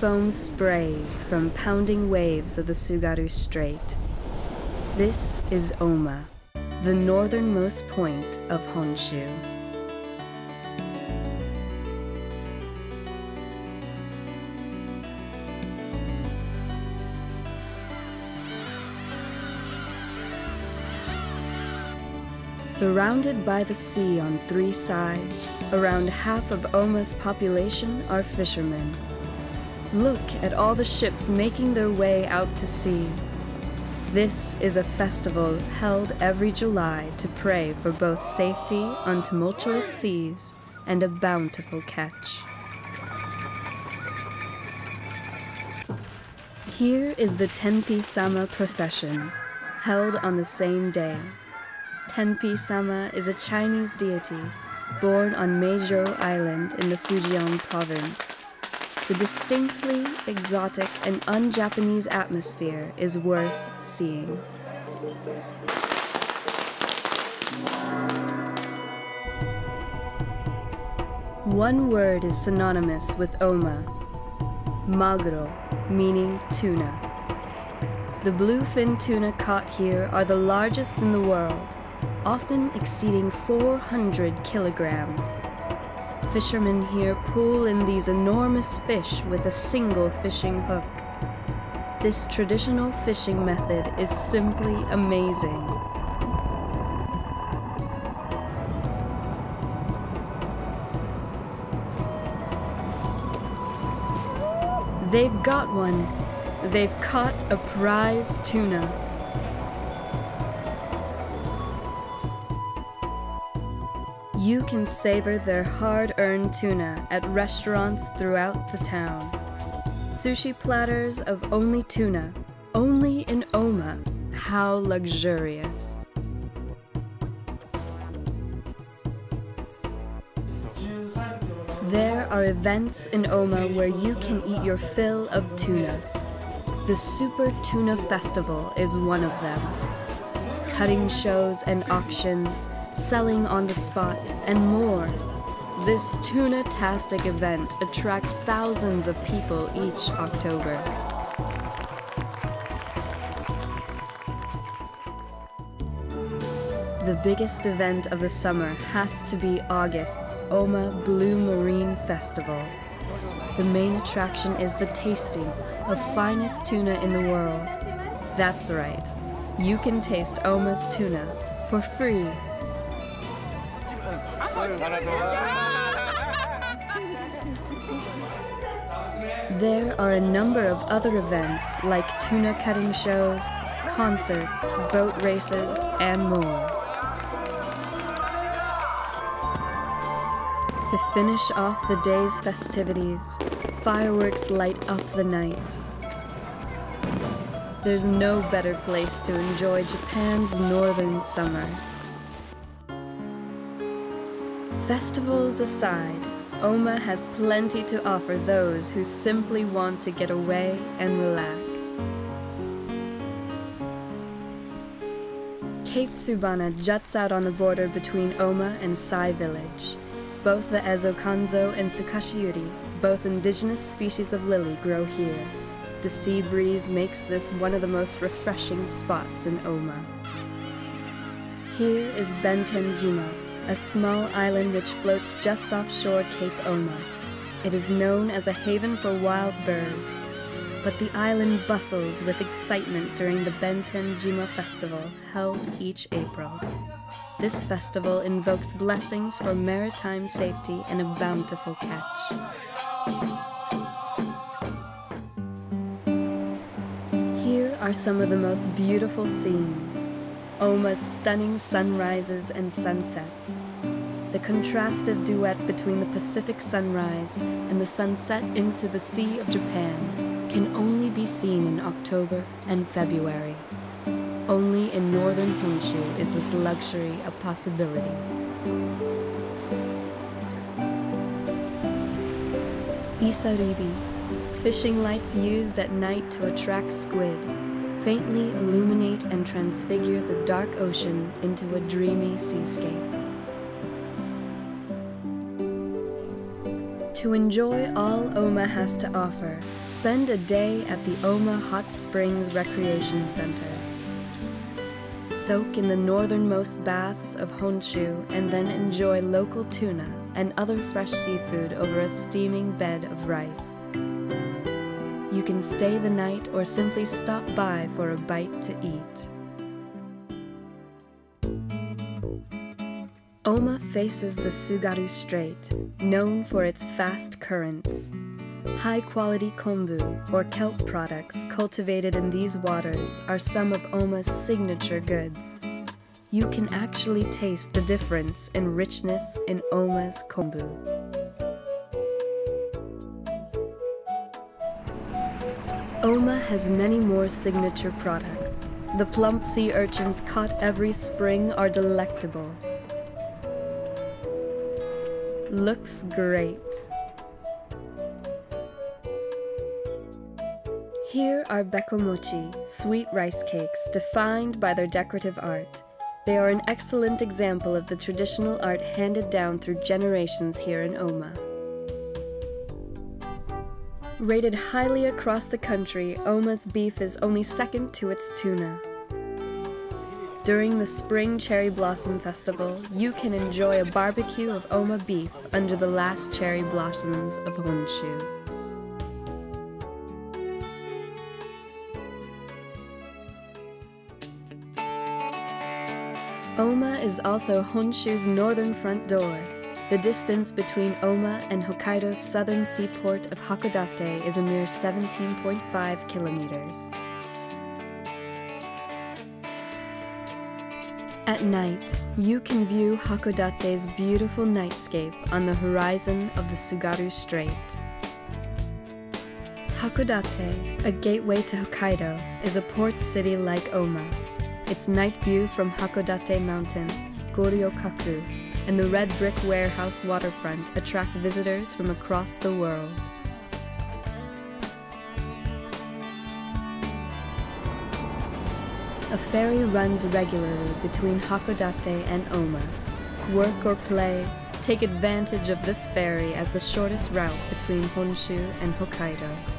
foam sprays from pounding waves of the Tsugaru Strait. This is Oma, the northernmost point of Honshu. Surrounded by the sea on three sides, around half of Oma's population are fishermen. Look at all the ships making their way out to sea. This is a festival held every July to pray for both safety on tumultuous seas and a bountiful catch. Here is the Tenpi Sama procession, held on the same day. Tenpi Sama is a Chinese deity born on Meizhou Island in the Fujian province. The distinctly exotic and un Japanese atmosphere is worth seeing. One word is synonymous with Oma maguro, meaning tuna. The bluefin tuna caught here are the largest in the world, often exceeding 400 kilograms. Fishermen here pull in these enormous fish with a single fishing hook. This traditional fishing method is simply amazing. They've got one. They've caught a prize tuna. You can savor their hard earned tuna at restaurants throughout the town. Sushi platters of only tuna, only in Oma. How luxurious. There are events in Oma where you can eat your fill of tuna. The Super Tuna Festival is one of them. Cutting shows and auctions, selling on the spot, and more. This tuna-tastic event attracts thousands of people each October. The biggest event of the summer has to be August's Oma Blue Marine Festival. The main attraction is the tasting of finest tuna in the world. That's right, you can taste Oma's tuna for free. There are a number of other events like tuna cutting shows, concerts, boat races, and more. To finish off the day's festivities, fireworks light up the night. There's no better place to enjoy Japan's northern summer. Festivals aside, Oma has plenty to offer those who simply want to get away and relax. Cape Subana juts out on the border between Oma and Sai village. Both the Ezokanzo and Sukashiyuri, both indigenous species of lily, grow here. The sea breeze makes this one of the most refreshing spots in Oma. Here is Bentenjima, a small island which floats just offshore Cape Oma. It is known as a haven for wild birds, but the island bustles with excitement during the Bentenjima Festival held each April. This festival invokes blessings for maritime safety and a bountiful catch. Here are some of the most beautiful scenes. Oma's stunning sunrises and sunsets. The contrastive duet between the Pacific sunrise and the sunset into the Sea of Japan can only be seen in October and February. Only in northern Honshu is this luxury a possibility. Isaribi, fishing lights used at night to attract squid, faintly illuminate and transfigure the dark ocean into a dreamy seascape. To enjoy all Oma has to offer, spend a day at the Oma Hot Springs Recreation Center. Soak in the northernmost baths of Honshu and then enjoy local tuna and other fresh seafood over a steaming bed of rice. You can stay the night or simply stop by for a bite to eat. Oma faces the Tsugaru Strait, known for its fast currents. High quality kombu, or kelp products cultivated in these waters, are some of Oma's signature goods. You can actually taste the difference in richness in Oma's kombu. Oma has many more signature products. The plump sea urchins caught every spring are delectable, Looks great. Here are bekomochi, sweet rice cakes, defined by their decorative art. They are an excellent example of the traditional art handed down through generations here in Oma. Rated highly across the country, Oma's beef is only second to its tuna. During the Spring Cherry Blossom Festival, you can enjoy a barbecue of Oma beef under the last cherry blossoms of Honshu. Oma is also Honshu's northern front door. The distance between Oma and Hokkaido's southern seaport of Hakodate is a mere 17.5 kilometers. At night, you can view Hakodate's beautiful nightscape on the horizon of the Tsugaru Strait. Hakodate, a gateway to Hokkaido, is a port city like Oma. Its night view from Hakodate Mountain, Goryokaku, and the red brick warehouse waterfront attract visitors from across the world. A ferry runs regularly between Hakodate and Oma. Work or play, take advantage of this ferry as the shortest route between Honshu and Hokkaido.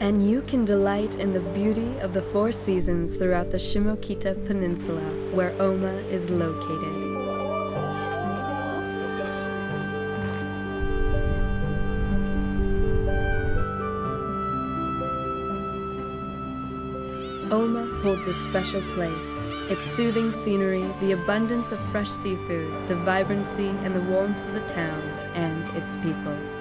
And you can delight in the beauty of the four seasons throughout the Shimokita Peninsula, where Oma is located. Oma holds a special place. Its soothing scenery, the abundance of fresh seafood, the vibrancy and the warmth of the town, and its people.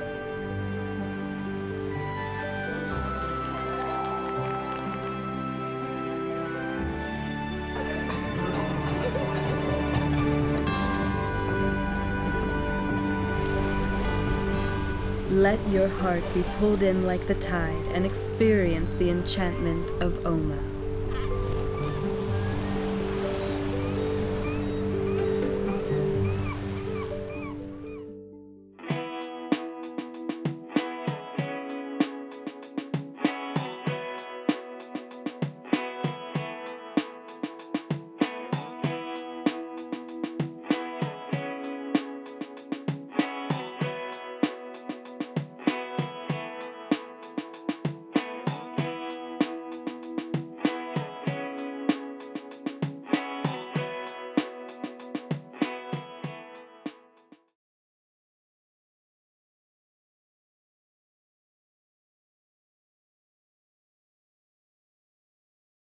Let your heart be pulled in like the tide and experience the enchantment of Oma.